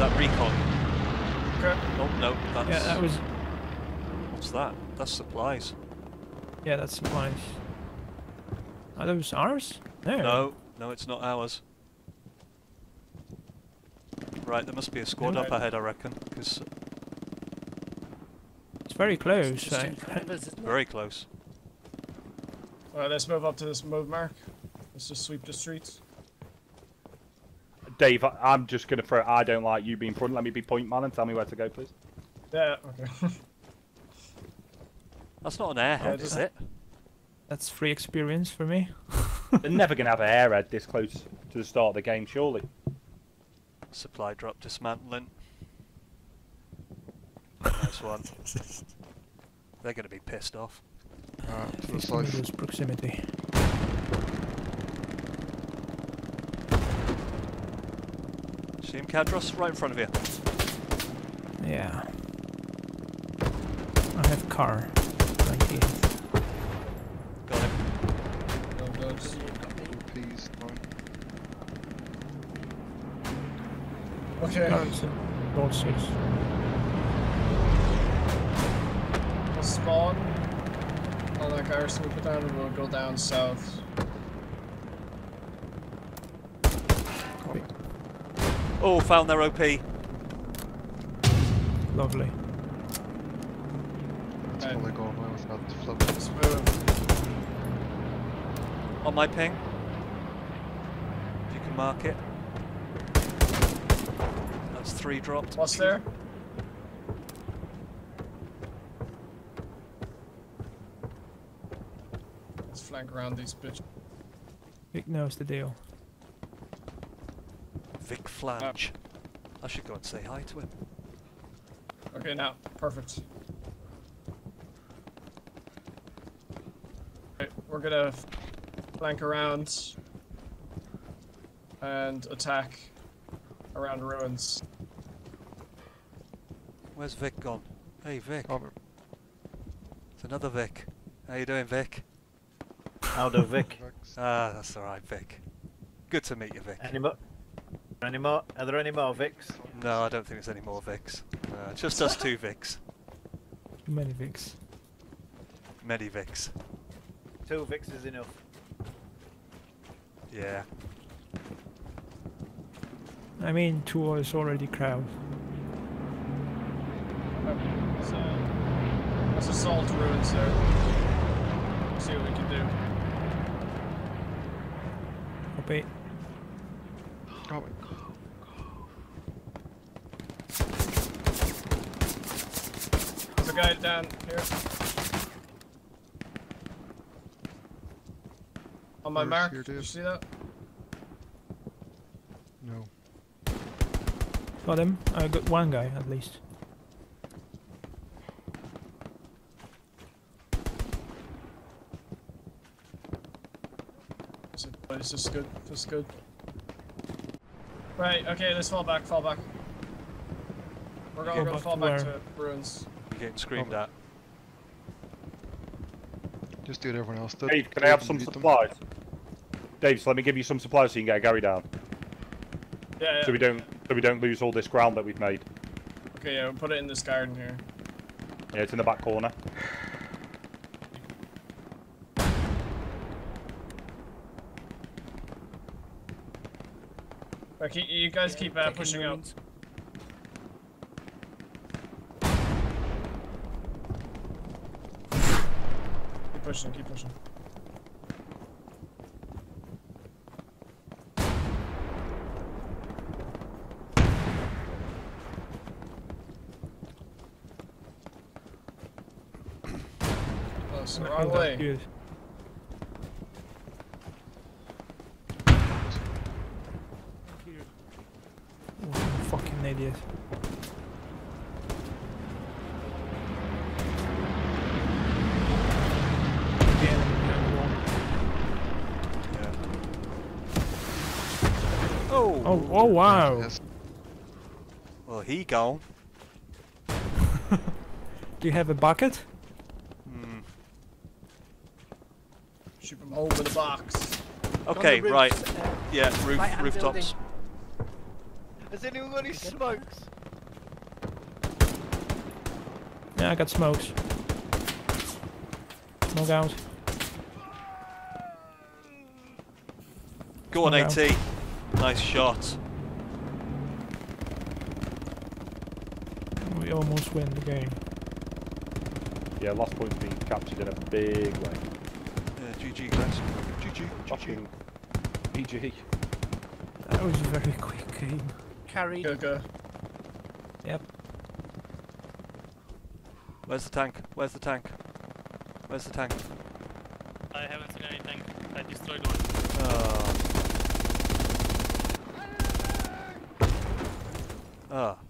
that recon? Okay. Oh no, that's Yeah, that was. what's that? That's supplies. Yeah, that's supplies. Are those ours? No. No, no, it's not ours. Right, there must be a squad up Right. ahead, I reckon, because uh, It's very close. Just I- in front of us, isn't it? very close. Alright, let's move up to this move mark. Let's just sweep the streets. Dave, I- I'm just gonna throw. I don't like you being front. Let me be point man and tell me where to go, please. Yeah, okay. That's not an airhead, just- is it? That's free experience for me. They're never gonna have an airhead this close to the start of the game, surely. Supply drop dismantling. nice one. They're going to be pissed off. Alright, to the 50 south. meters proximity. See him, Cadros? Right in front of you. Yeah. I have car. Thank you. Got him. No goods. Peas, fine. Okay, Cars and bolsters. we'll spawn on that garrison we put down and we'll go down south. Oh, found their OP. Lovely. That's Right. probably going well with that flip. Let's move. On my ping. If you can mark it. That's three dropped. What's there? Let's flank around these bitches. Vic knows the deal. Vic Flange. I should go and say hi to him. Okay, now, perfect. Right, we're gonna flank around and attack around ruins. Where's Vic gone? Hey, Vic. Oh, It's another Vic. How you doing, Vic? How do Vic? Vex. Ah, that's alright, Vic. Good to meet you, Vic. Any more? Any more? Are there any more Vics? No, I don't think there's any more Vics. Uh, just us two Vics. Too many Vics. Many Vics. Two Vics is enough. Yeah. I mean, two is already crowd. Let's, uh, let's assault ruins there. See what we can do. Copy. Oh, wait. There's a guy down here. On my Where's mark, here, did you see that? No. Got him. I got one guy at least. Is it- This is good. This is good. Right. Okay. Let's fall back. Fall back. We're gonna, Go we're gonna back fall to back where? to ruins. You're getting screamed at. Just do what everyone else did. Dave, can I have some and beat them. supplies? Dave, so let me give you some supplies so you can get a Gary down. Yeah. yeah. So we don't so we don't lose all this ground that we've made. Okay. Yeah. We'll put it in this garden here. Yeah, it's in the back corner. Right, keep, you guys keep uh, pushing out. Keep pushing. Keep pushing. Oh, I wrong way. good. Oh, fucking idiot. The enemy behind the wall. Yeah. Oh! Oh, oh wow. Well, he gone. Do you have a bucket? Hmm. Shoot from over the box. Okay, the right. Yeah, roof, right-hand rooftops. Has anyone got any smokes? Yeah, I got smokes. Smoke out. Go on, Smoke out. AT. Nice shot. We almost win the game. Yeah, last point being captured in a big way. Yeah, GG, guys. GG. Fucking PG. That was a very quick game. Carry. Go, go. Yep. Where's the tank? Where's the tank? Where's the tank? I haven't seen any tank. I destroyed one. Oh. Oh.